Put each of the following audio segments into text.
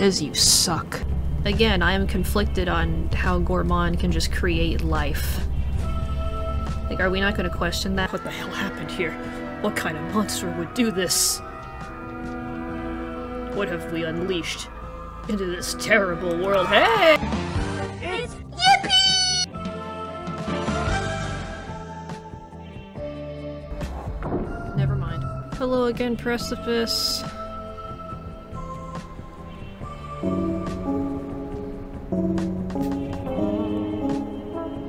says you suck. Again, I am conflicted on how Gourmand can just create life. Like, are we not going to question that? What the hell happened here? What kind of monster would do this? What have we unleashed into this terrible world? Hey! It's Yippee! Never mind. Hello again, Precipice.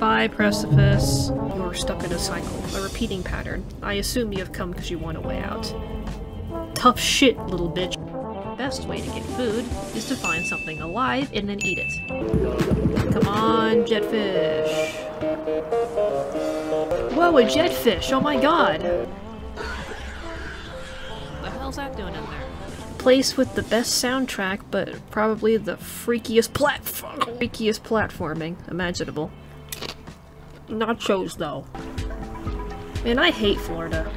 Bye, Precipice. You're stuck in a cycle, a repeating pattern. I assume you have come because you want a way out. Tough shit, little bitch. Best way to get food is to find something alive and then eat it. Come on, jetfish. Whoa, a jetfish! Oh my god! What the hell's that doing in there? Place with the best soundtrack, but probably the freakiest freakiest platforming imaginable. Nachos, though. Man, I hate Florida.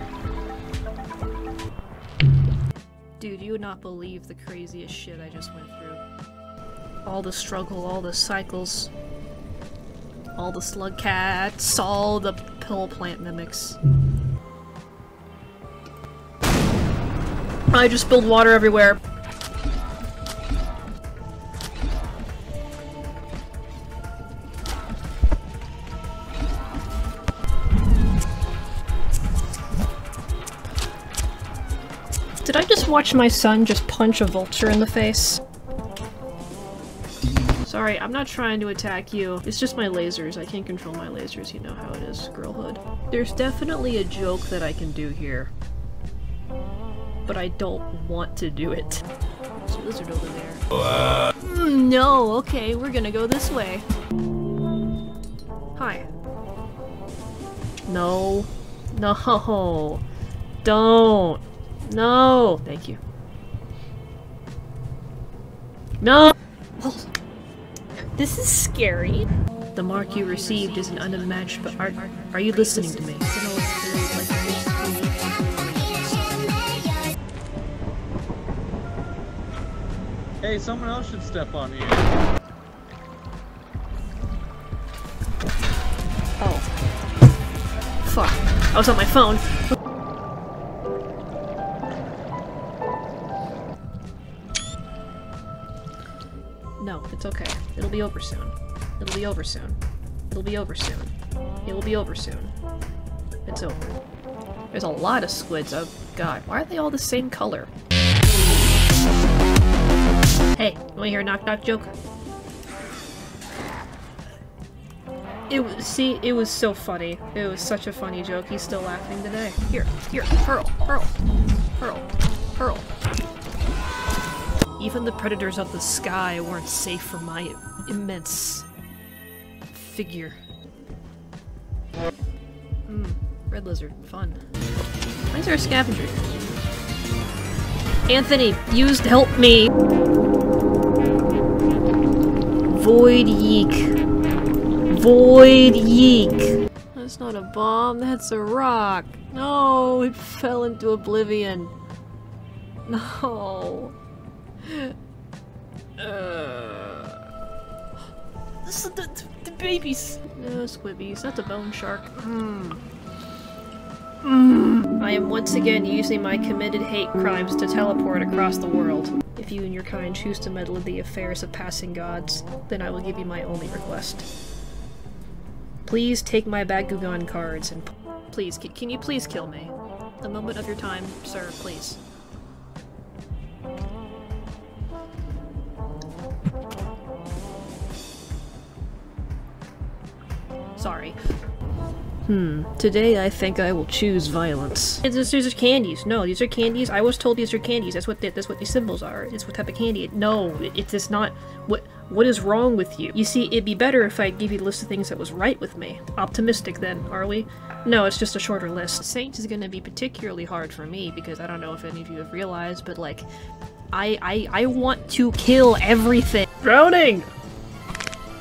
Dude, you would not believe the craziest shit I just went through. All the struggle, all the cycles, all the slug cats, all the pole plant mimics. I just spilled water everywhere. Watch my son just punch a vulture in the face? Sorry, I'm not trying to attack you. It's just my lasers. I can't control my lasers. You know how it is, girlhood. There's definitely a joke that I can do here. But I don't want to do it. There's a lizard over there. Mm, no, okay, we're gonna go this way. Hi. No. No. Don't. No. Thank you. No. This is scary. The mark you received is an unmatched, but are, are you listening to me? Hey, someone else should step on here. Oh. Fuck. I was on my phone. Be over soon. It'll be over soon. It'll be over soon. It'll be over soon. It's over. There's a lot of squids. Oh god, why are they all the same color? Hey, you wanna hear a knock knock joke? It was, see, it was so funny. It was such a funny joke. He's still laughing today. Here, here, hurl, hurl, hurl. Even the predators of the sky weren't safe from my immense figure. Hmm, red lizard, fun. Why is there a scavenger? Anthony, used help me! Void yeek. Void yeek. That's not a bomb, that's a rock. No, it fell into oblivion. No. Uh, this is the, the, babies. No, squibbies. That's a bone shark. Mm. Mm. I am once again using my committed hate crimes to teleport across the world. If you and your kind choose to meddle in the affairs of passing gods, then I will give you my only request. Please take my Bakugan cards and please, can you please kill me? A moment of your time, sir, please. Sorry. Hmm. Today I think I will choose violence. it's These are candies. No, these are candies. I was told these are candies. That's what they, that's what these symbols are. It's what type of candy. No, it, it's not. What What is wrong with you? You see, it'd be better if I gave you the list of things that was right with me. Optimistic then, are we? No, it's just a shorter list. Saints is gonna be particularly hard for me because I don't know if any of you have realized, but like, I I, I want to kill everything. Drowning!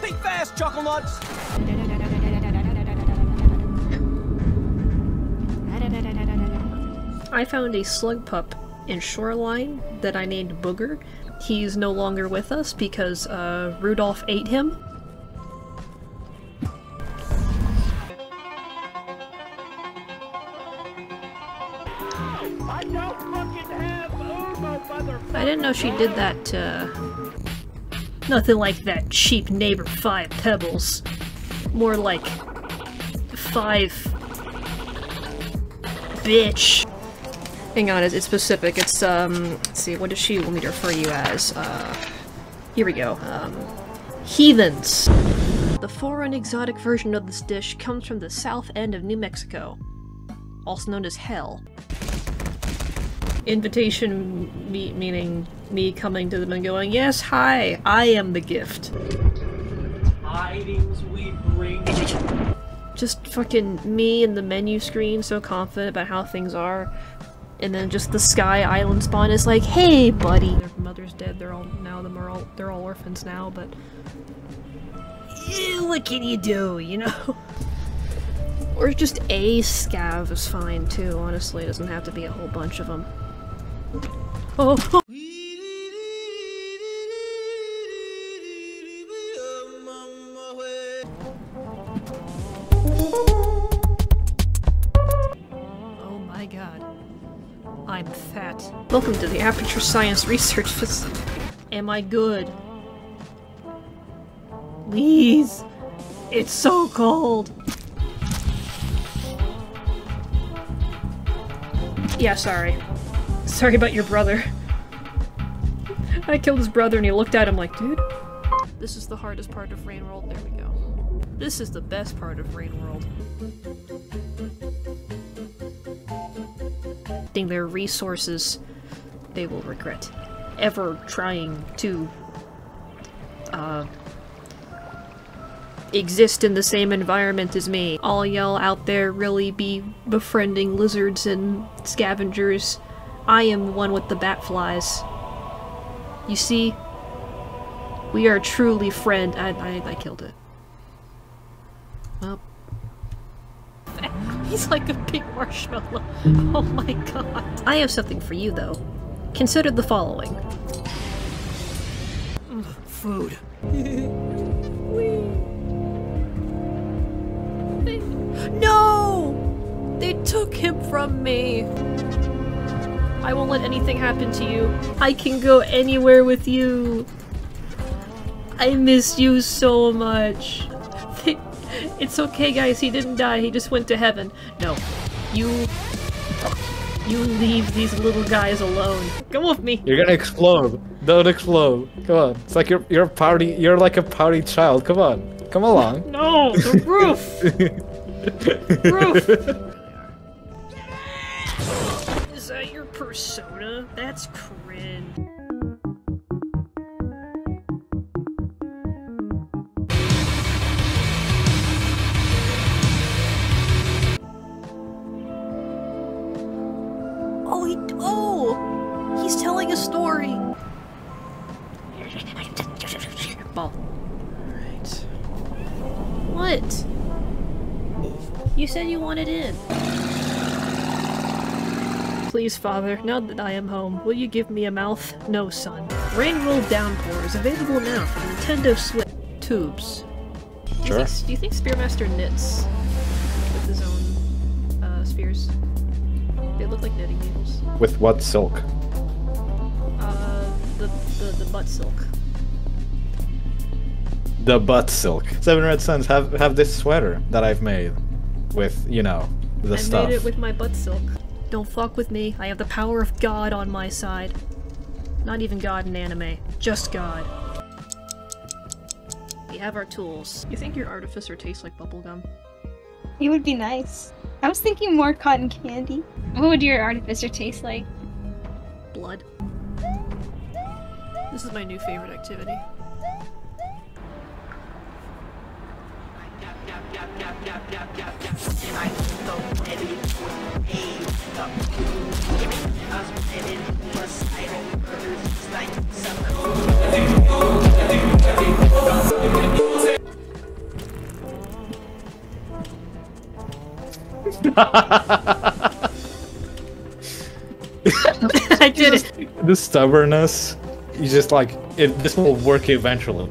Think fast, Chuckle Nuts! I found a slug pup in Shoreline that I named Booger. He's no longer with us because uh, Rudolph ate him. I didn't know she did that to... Nothing like that cheap neighbor five pebbles. More like... Five... Bitch. Hang on, it's, specific. It's, um... Let's see, what does she want me to refer you as? Uh... Here we go. Um... Heathens. The foreign exotic version of this dish comes from the south end of New Mexico, also known as Hell. Invitation me meaning me coming to them and going, Yes, hi, I am the gift. Tidings we bring. Just fucking me in the menu screen, so confident about how things are. And then just the Sky Island spawn is like, hey buddy. Their mother's dead, they're all now them are all they're all orphans now, but what can you do, you know? or just a scav is fine too, honestly, it doesn't have to be a whole bunch of them. Oh Aperture Science Research Facility. Am I good? Please. It's so cold. Yeah, sorry. Sorry about your brother. I killed his brother and he looked at him like, dude. This is the hardest part of Rain World. There we go. This is the best part of Rain World. Their resources they will regret ever trying to uh exist in the same environment as me. All y'all out there really be befriending lizards and scavengers. I am the one with the bat flies. You see, we are truly friend. I, I, I killed it. Well. He's like a big marshmallow. Oh my god. I have something for you, though. Consider the following. Food. No! They took him from me. I won't let anything happen to you. I can go anywhere with you. I miss you so much. It's okay, guys. He didn't die. He just went to heaven. No. You... You leave these little guys alone. Come with me. You're gonna explode. Don't explode. Come on. It's like you're you're a party. You're like a party child. Come on. Come along. No, the roof. roof. Is that your persona? That's cringe. He's telling a story. Ball. Alright. What? You said you wanted in. Please, father, now that I am home, will you give me a mouth? No, son. Rain World Downpour is available now for Nintendo Switch tubes. Do you Sure. think- Do you think Spearmaster knits with his own uh, spears? They look like knitting needles. With what silk? Butt silk. The butt silk. Seven Red Suns have have this sweater that I've made with you know the stuff. I made it with my butt silk. Don't fuck with me. I have the power of God on my side. Not even God in anime. Just God. We have our tools. You think your artificer tastes like bubblegum? It would be nice. I was thinking more cotton candy. What would your artificer taste like? Blood. This is my new favorite activity. I did it. The stubbornness. You just like it. This will work eventually.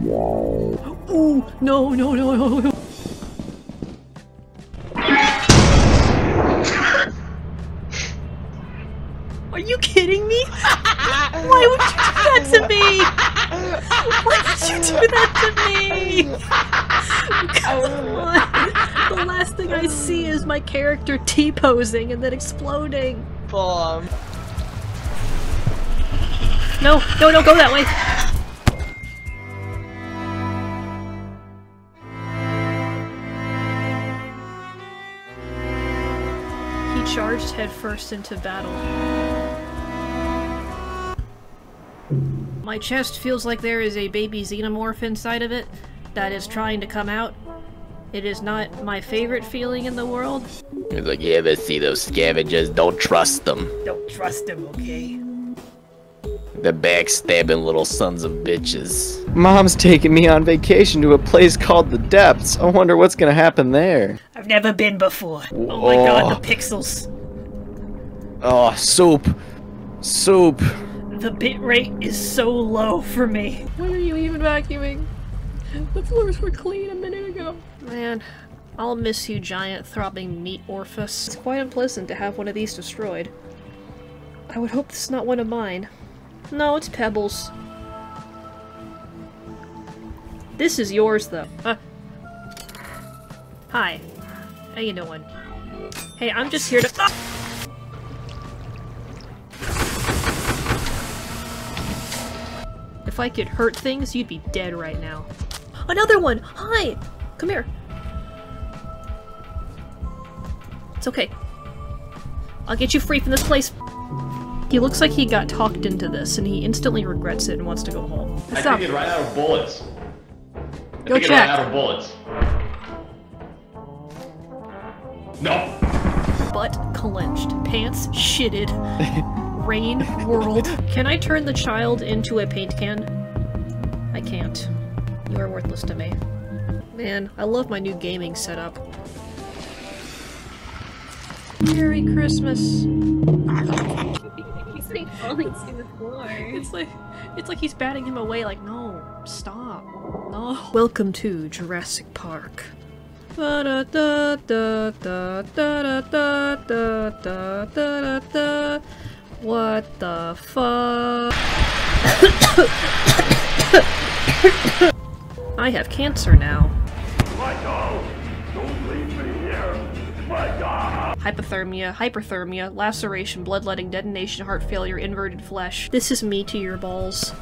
No, no, no, no, no. T-posing and then exploding. Bomb. No, no, no, go that way. He charged headfirst into battle. My chest feels like there is a baby xenomorph inside of it that is trying to come out. It is not my favorite feeling in the world. He's like, you ever see those scavengers? Don't trust them. Don't trust them, okay? The backstabbing little sons of bitches. Mom's taking me on vacation to a place called the Depths. I wonder what's gonna happen there. I've never been before. Oh my oh. god, Oh. the pixels. Oh, soup. Soup. The bit rate is so low for me. When are you even vacuuming? The floors were clean a minute ago. Man, I'll miss you, giant throbbing meat orifice. It's quite unpleasant to have one of these destroyed. I would hope this is not one of mine. No, it's Pebbles. This is yours, though. Uh, hi. How you doing? Hey, I'm just here to- Ah! If I could hurt things, you'd be dead right now. Another one! Hi! Come here. Okay. I'll get you free from this place. He looks like he got talked into this, and he instantly regrets it and wants to go home. I think it ran out of bullets. I Go check. ran out of bullets. No. Butt clenched, pants shitted, rain whirled. Can I turn the child into a paint can? I can't. You are worthless to me. Man, I love my new gaming setup. Merry Christmas. he's like falling to the floor. It's like it's like he's batting him away like no, stop. No. Welcome to Jurassic Park. What the fuck? I have cancer now. Hypothermia, hyperthermia, laceration, bloodletting, detonation, heart failure, inverted flesh. This is me to your balls.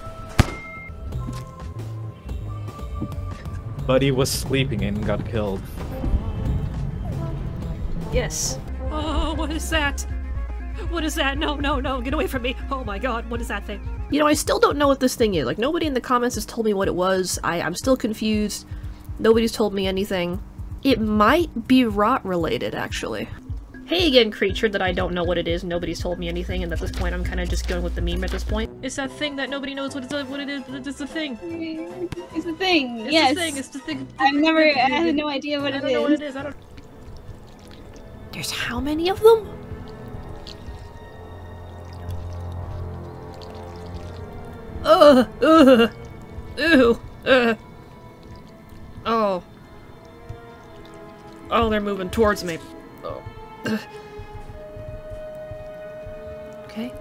Buddy was sleeping and got killed. Yes. Oh, what is that? What is that? No, no, no, get away from me. Oh my god, what is that thing? You know, I still don't know what this thing is. Like, nobody in the comments has told me what it was. I, I'm still confused. Nobody's told me anything. It might be rot related, actually. Hey again, creature that I don't know what it is. Nobody's told me anything, and at this point, I'm kind of just going with the meme at this point. It's that thing that nobody knows what it's what it is. but It's the thing. It's the thing. It's yes. the thing. It's the thing. I've never. I have no idea what I it don't know what is. it is. I don't. There's how many of them? Ugh, ugh, ew, ugh. Oh. Oh, they're moving towards me. Oh. Okay.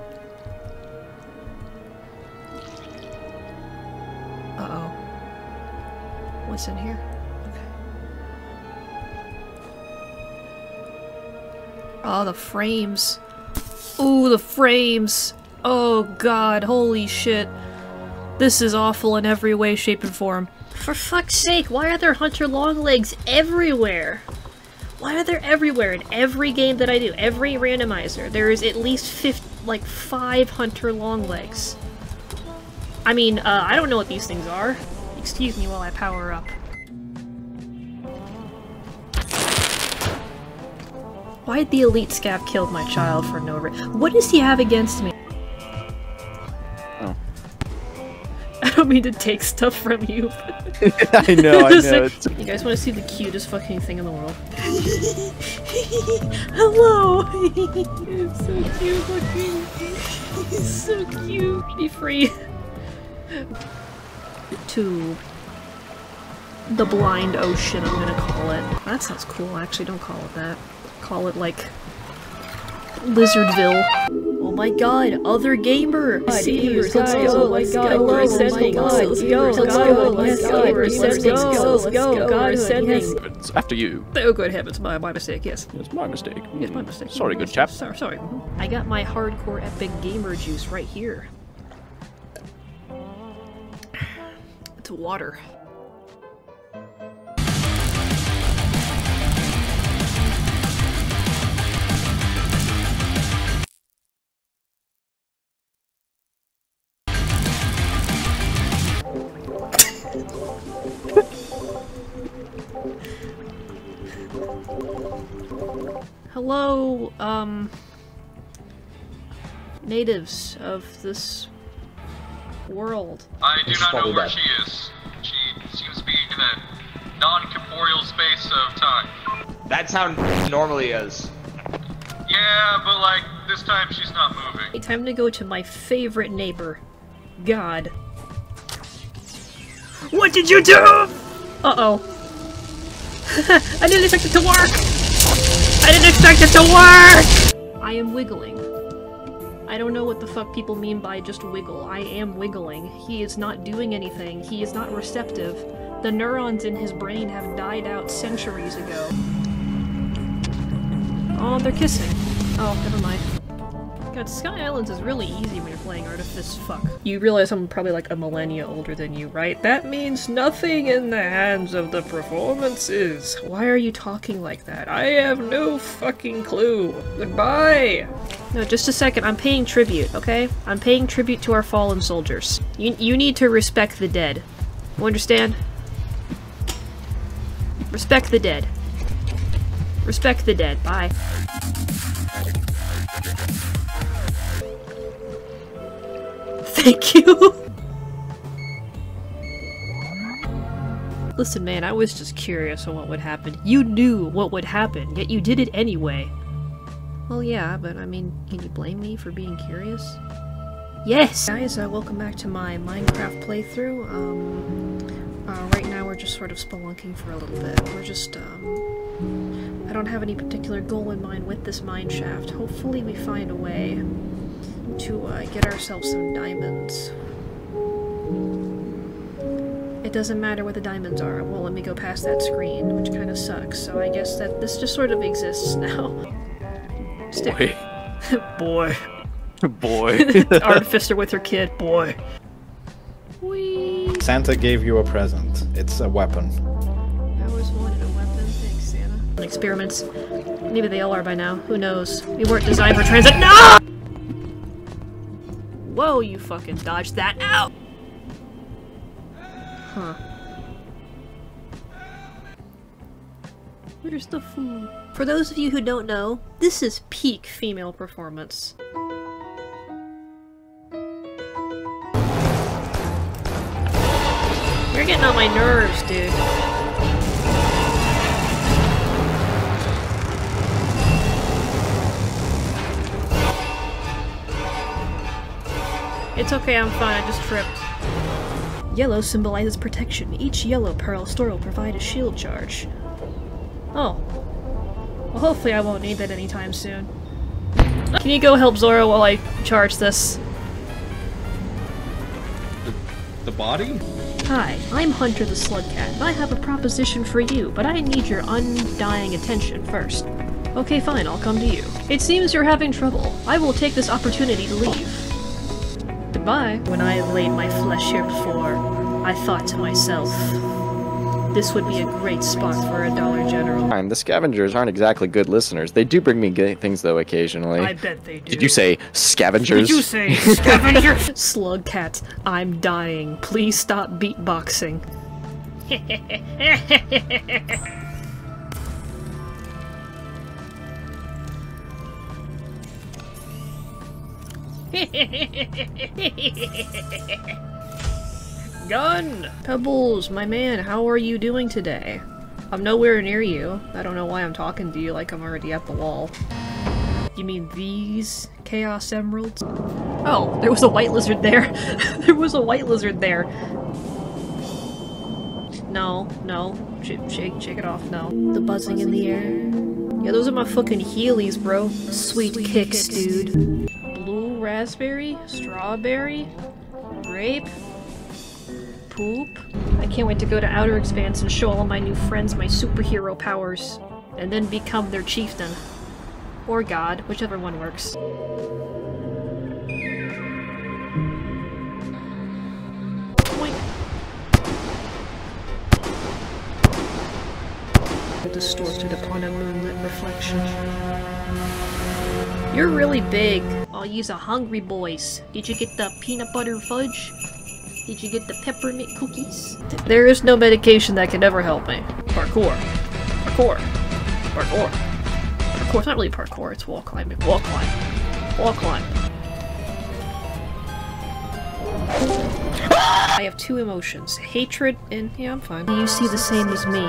Uh-oh. What's in here? Okay. Oh, the frames. Ooh, the frames. Oh god, holy shit. This is awful in every way, shape, and form. For fuck's sake, why are there Hunter Longlegs everywhere? Why are there everywhere in every game that I do? Every randomizer. There is at least 50, like five Hunter Longlegs. I mean, uh, I don't know what these things are. Excuse me while I power up. Why'd the elite scav killed my child for no reason? What does he have against me? Out don't mean to take stuff from you. I know, I know. like- you guys want to see the cutest fucking thing in the world? Hello! it's so cute looking. He's so cute. Be free. To the blind ocean, I'm gonna call it. That sounds cool, actually. Don't call it that. Call it like Lizardville. Oh my god, other gamer! Gamers, let's go, let's go, we're sending, let's go, let's go, let's go, we're sending, let's go, let's go, God is sending. After you. Oh good heavens, my, my mistake, yes. It's my mistake. Yes, my mm. mistake. Sorry, good chap. Sorry, sorry. I got my hardcore epic gamer juice right here. It's water. Hello, um, natives of this world. I do not know probably where bad. she is. She seems to be in a non-corporeal space of time. That's how n- normally is. Yeah, but like this time she's not moving. Okay, time to go to my favorite neighbor, God. What did you do? Uh-oh. I didn't expect it to work! I didn't expect it to work! I am wiggling. I don't know what the fuck people mean by just wiggle. I am wiggling. He is not doing anything. He is not receptive. The neurons in his brain have died out centuries ago. Oh, they're kissing. Oh, never mind. God, Sky Islands is really easy when you're playing Artificer Fuck. You realize I'm probably like a millennia older than you, right? That means nothing in the hands of the performances. Why are you talking like that? I have no fucking clue. Goodbye! No, just a second. I'm paying tribute, okay? I'm paying tribute to our fallen soldiers. You, you need to respect the dead. You understand? Respect the dead. Respect the dead. Bye. Thank you. Listen, man, I was just curious on what would happen. You knew what would happen, yet you did it anyway. Well, yeah, but I mean, can you blame me for being curious? Yes! Guys, uh, welcome back to my Minecraft playthrough. Um, uh, right now we're just sort of spelunking for a little bit. We're just, um, I don't have any particular goal in mind with this mine shaft. Hopefully we find a way to uh, get ourselves some diamonds. It doesn't matter where the diamonds are. Well, let me go past that screen, which kind of sucks. So I guess that this just sort of exists now. Stick- Boy. Boy. Artificer with her kid. Boy. Whee! Santa gave you a present. It's a weapon. I always wanted a weapon. Thanks, Santa. Experiments. Maybe they all are by now. Who knows? We weren't designed for transit. No! Whoa, you fucking dodged that. Ow! Huh. Where's the food? For those of you who don't know, this is peak female performance. You're getting on my nerves, dude. It's okay, I'm fine, I just tripped. Yellow symbolizes protection. Each yellow pearl store will provide a shield charge. Oh. Well, hopefully I won't need that anytime soon. Can you go help Zora while I charge this? The body? Hi, I'm Hunter the Slugcat, and I have a proposition for you, but I need your undying attention first. Okay, fine, I'll come to you. It seems you're having trouble. I will take this opportunity to leave. Goodbye. When I laid my flesh here before, I thought to myself, this would be a great spot for a Dollar General. Fine, the scavengers aren't exactly good listeners. They do bring me good things though occasionally. I bet they do. Did you say scavengers? Did you say scavenger? Slugcat, I'm dying. Please stop beatboxing. Gun! Pebbles, my man, how are you doing today? I'm nowhere near you. I don't know why I'm talking to you like I'm already at the wall. You mean these Chaos Emeralds? Oh, there was a white lizard there. there was a white lizard there. No, no. Sh shake, shake it off, no. The buzzing in the air. Yeah, those are my fucking Heelys, bro. Sweet kicks, dude. Raspberry? Strawberry? Grape? Poop? I can't wait to go to Outer Expanse and show all my new friends my superhero powers. And then become their chieftain. Or god, whichever one works. Distorted upon a moonlit reflection. You're really big. I'll use a hungry boys. Did you get the peanut butter fudge? Did you get the peppermint cookies? There is no medication that can ever help me. Parkour. Parkour. Parkour. Parkour. It's not really parkour, it's wall climbing. Wall climb. Wall climb. I have two emotions. Hatred and- yeah, I'm fine. Do you see the same as me?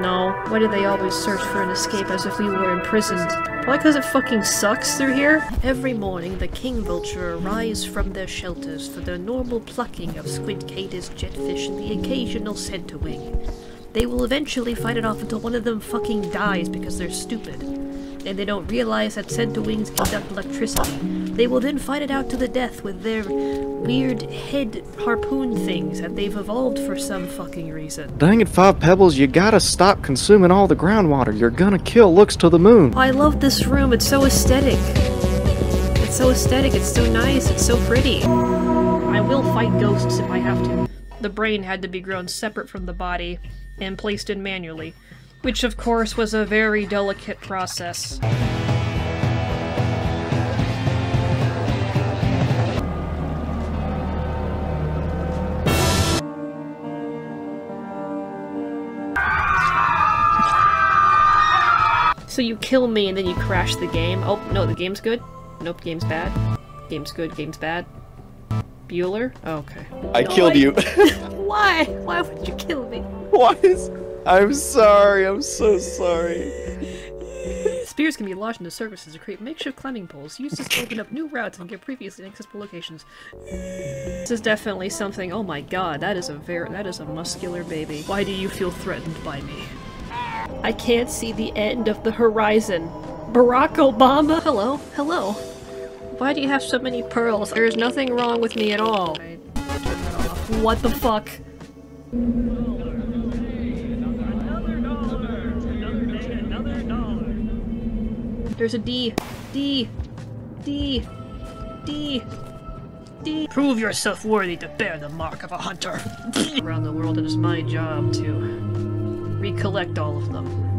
No. Why do they always search for an escape as if we were imprisoned? Probably because it fucking sucks through here? Every morning, the king vulture arise from their shelters for their normal plucking of squidcadas, jetfish, and the occasional centiwing. They will eventually fight it off until one of them fucking dies because they're stupid. And they don't realize that centiwings conduct electricity. They will then fight it out to the death with their weird head harpoon things that they've evolved for some fucking reason. Dang it, Five Pebbles, you gotta stop consuming all the groundwater. You're gonna kill looks to the moon. I love this room, it's so aesthetic. It's so aesthetic, it's so nice, it's so pretty. I will fight ghosts if I have to. The brain had to be grown separate from the body and placed in manually, which of course was a very delicate process. So you kill me and then you crash the game. Oh, no, the game's good? Nope, game's bad. Game's good, game's bad. Bueller? Oh, okay. I No, killed I- you. Why? Why would you kill me? Why is... I'm sorry, I'm so sorry. Spears can be lodged into surfaces to create makeshift climbing poles. Use this to open up new routes and get previously inaccessible locations. This is definitely something. Oh my god, that is a very that is a muscular baby. Why do you feel threatened by me? I can't see the end of the horizon. Barack Obama. Hello, hello. Why do you have so many pearls? There is nothing wrong with me at all. What the fuck? There's a D. D. D. D. D. Prove yourself worthy to bear the mark of a hunter. Around the world, it is my job to recollect all of them.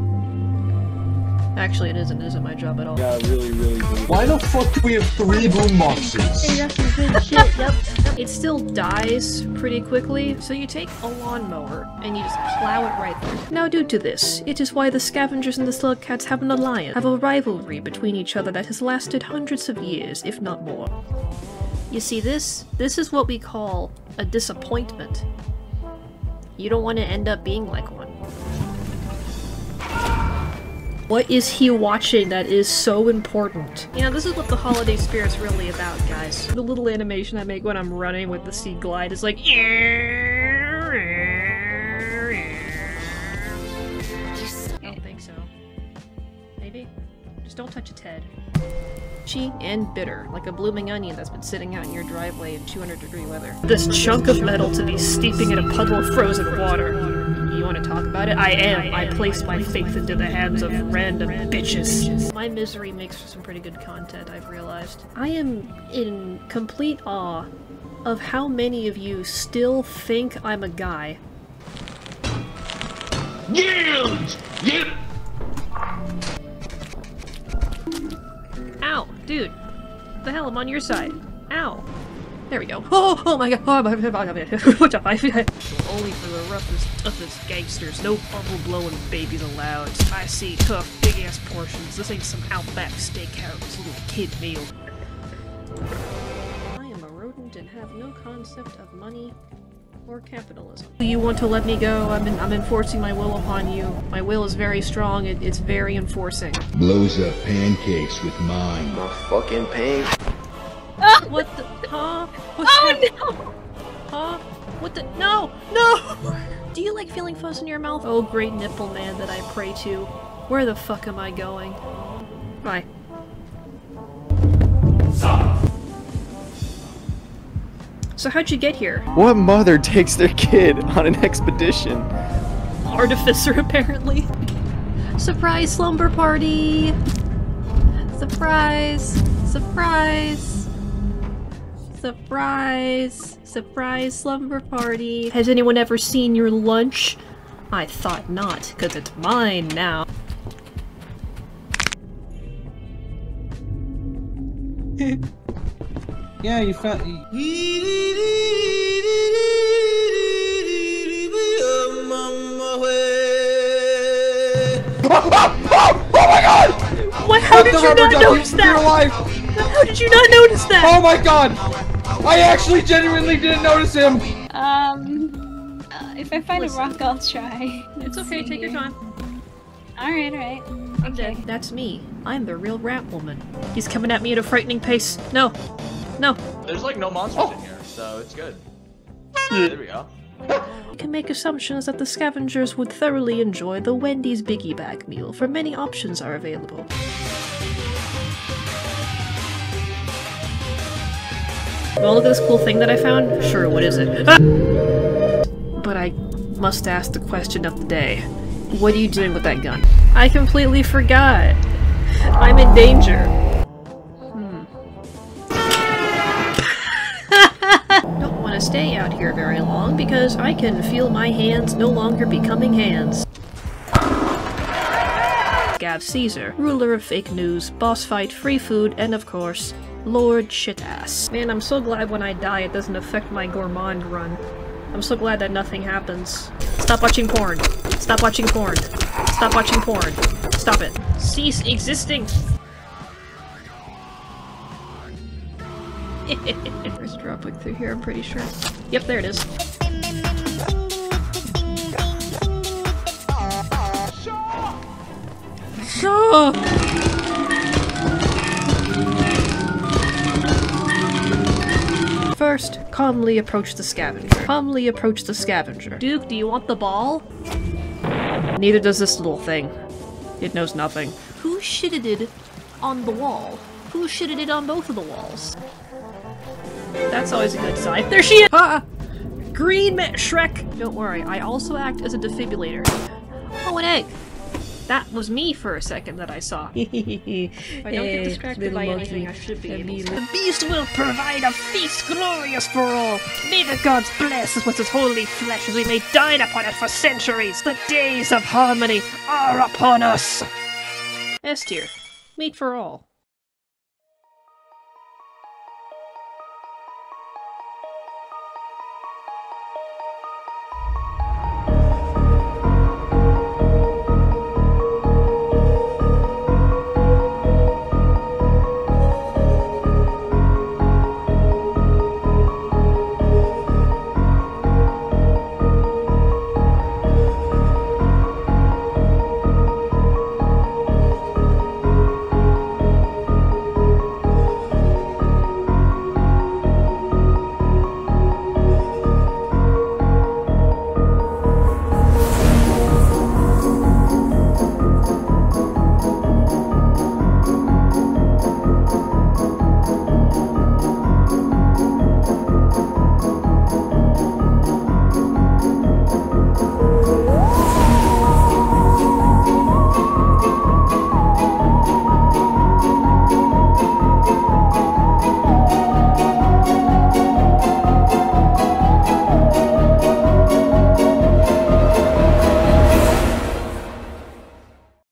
Actually, it isn't. It isn't my job at all. Yeah, really, really, really. Why the fuck do we have three boom boxes? yep. It still dies pretty quickly, so you take a lawnmower and you just plow it right through. Now due to this, it is why the scavengers and the slug cats have an alliance, have a rivalry between each other that has lasted hundreds of years, if not more. You see this? This is what we call a disappointment. You don't want to end up being like one. What is he watching that is so important? You know, this is what the holiday spirit's really about, guys. The little animation I make when I'm running with the sea glide is like. I don't think so. Maybe? Just don't touch its head. Itchy and bitter, like a blooming onion that's been sitting out in your driveway in 200 degree weather. This chunk of metal to be steeping in a puddle of frozen water. You want to talk about it? I am. I place my faith into the hands of random bitches. My misery makes for some pretty good content, I've realized. I am in complete awe of how many of you still think I'm a guy. Yield! Yield! Ow, dude. What the hell? I'm on your side. Ow. There we go. Oh, oh my god. Oh my god. What's up? I Only for the roughest, toughest gangsters. No bubble blowing babies allowed. I see tough, big ass portions. This ain't some Outback Steakhouse little kid meal. I am a rodent and have no concept of money Or capitalism. You want to let me go? I'm, in, I'm enforcing my will upon you. My will is very strong, it, it's very enforcing. Blows up pancakes with mine. My fucking pain. What the? Huh? What's Oh no! Huh? What the? No! No! Do you like feeling fuzz in your mouth? Oh, great nipple man that I pray to. Where the fuck am I going? Bye. So how'd you get here? What mother takes their kid on an expedition? Artificer, apparently. Surprise slumber party! Surprise! Surprise! Surprise! Surprise slumber party! Has anyone ever seen your lunch? I thought not, because it's mine now. Yeah, you found. Oh what? How did the you not notice that? How did you not notice that? Oh my god! I actually genuinely didn't notice him! Um, uh, if I find Listen. a rock, I'll try. It's okay, take your time. Alright, alright. I'm dead. That's me. I'm the real rat woman. He's coming at me at a frightening pace. No. No. There's like no monsters in here, so it's good. there we go. You can make assumptions that the scavengers would thoroughly enjoy the Wendy's Biggie Bag meal, for many options are available. Well, look at this cool thing that I found. Sure, what is it? Ah! But I must ask the question of the day. What are you doing with that gun? I completely forgot. I'm in danger. Hmm. Don't want to stay out here very long because I can feel my hands no longer becoming hands. Gav Caesar, ruler of fake news, boss fight, free food, and of course, Lord Shitass. Man, I'm so glad when I die it doesn't affect my gourmand run. I'm so glad that nothing happens. Stop watching porn. Stop watching porn. Stop watching porn. Stop it. Cease existing. There's a droplet through here, I'm pretty sure. Yep, there it is. So. First, calmly approach the scavenger. Calmly approach the scavenger. Duke, do you want the ball? Neither does this little thing. It knows nothing. Who shitted it on the wall? Who shitted it on both of the walls? That's always a good sign. There she is! Ah! Green Ma- Shrek! Don't worry, I also act as a defibrillator. Oh, an egg! That was me for a second that I saw. if I don't get eh, distracted by anything, I should be able to. The beast will provide a feast glorious for all. May the gods bless us with his holy flesh as we may dine upon it for centuries. The days of harmony are upon us. S tier. Meat for all.